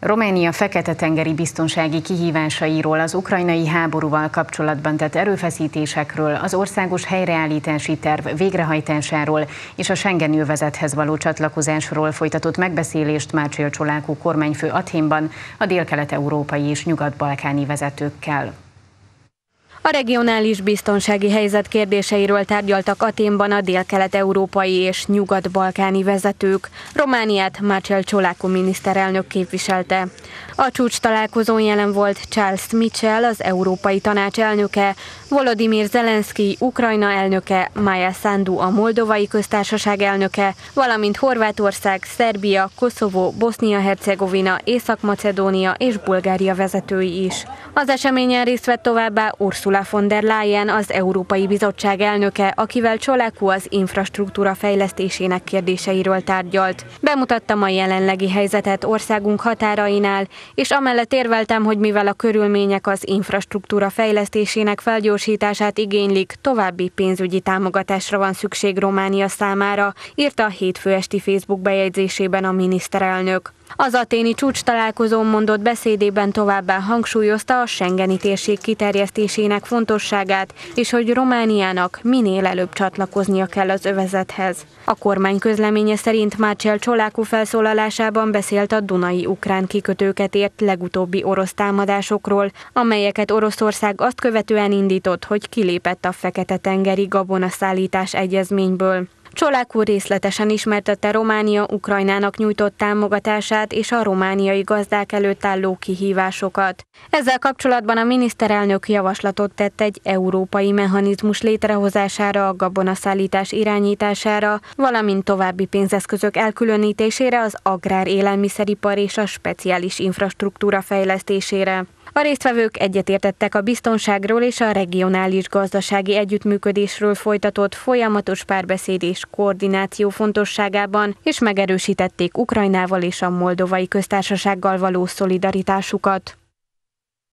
Románia fekete-tengeri biztonsági kihívásairól, az ukrajnai háborúval kapcsolatban tett erőfeszítésekről, az országos helyreállítási terv végrehajtásáról és a Schengen jövezethez való csatlakozásról folytatott megbeszélést Márcsél Csolákú kormányfő Athénban a dél-kelet-európai és nyugat-balkáni vezetőkkel. A regionális biztonsági helyzet kérdéseiről tárgyaltak Aténban a dél-kelet-európai és nyugat-balkáni vezetők. Romániát Marcel Csoláko miniszterelnök képviselte. A csúcs találkozón jelen volt Charles Mitchell, az Európai Tanács elnöke, Volodymyr Zelenszky, Ukrajna elnöke, Maja Sandu, a Moldovai Köztársaság elnöke, valamint Horvátország, Szerbia, Koszovó, Bosznia-Hercegovina, Észak-Macedónia és Bulgária vezetői is. Az eseményen részt vett továbbá Ursula von der Leyen, az Európai Bizottság elnöke, akivel Csolákú az infrastruktúra fejlesztésének kérdéseiről tárgyalt. Bemutattam a jelenlegi helyzetet országunk határainál, és amellett érveltem, hogy mivel a körülmények az infrastruktúra fejlesztésének felgyorsítását igénylik, további pénzügyi támogatásra van szükség Románia számára, írta a hétfő esti Facebook bejegyzésében a miniszterelnök. Az aténi csúcs találkozón mondott beszédében továbbá hangsúlyozta a Schengeni térség kiterjesztésének fontosságát, és hogy Romániának minél előbb csatlakoznia kell az övezethez. A kormány közleménye szerint Márcsel Csolákú felszólalásában beszélt a Dunai ukrán kikötőket ért legutóbbi orosz támadásokról, amelyeket Oroszország azt követően indított, hogy kilépett a Fekete-tengeri gabonaszállítás egyezményből. Csolák úr részletesen ismertette Románia Ukrajnának nyújtott támogatását és a romániai gazdák előtt álló kihívásokat. Ezzel kapcsolatban a miniszterelnök javaslatot tett egy európai mechanizmus létrehozására, a gabonaszállítás irányítására, valamint további pénzeszközök elkülönítésére az agrár élelmiszeripar és a speciális infrastruktúra fejlesztésére. A résztvevők egyetértettek a biztonságról és a regionális gazdasági együttműködésről folytatott folyamatos párbeszéd és koordináció fontosságában, és megerősítették Ukrajnával és a Moldovai Köztársasággal való szolidaritásukat.